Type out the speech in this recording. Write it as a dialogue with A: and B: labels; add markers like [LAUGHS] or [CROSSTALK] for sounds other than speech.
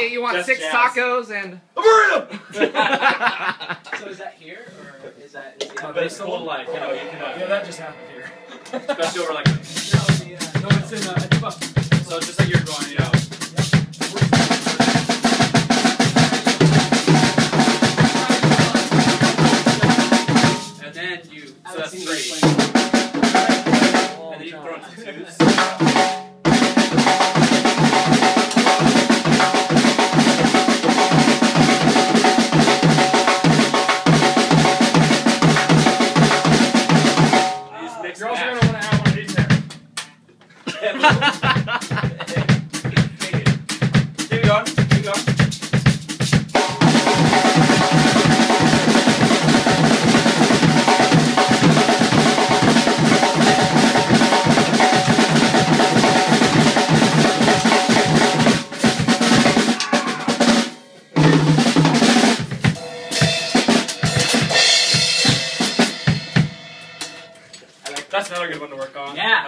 A: Just
B: six
A: jazz.
B: tacos and.
A: A burrito. [LAUGHS]
C: So is that here or is that? Is the
A: But it's cool, like you know, you can,
D: Yeah, that just happened here.
A: especially over like.
C: No, the, uh,
D: No, it's in. Uh, it's about-
A: So just like you're going, you know. And then you, so that's straight. And then you throw it to twos. Just mix
D: You're also gonna want to add one of these there.
A: Keep going, keep going. That's another good one to work on.
C: Yeah.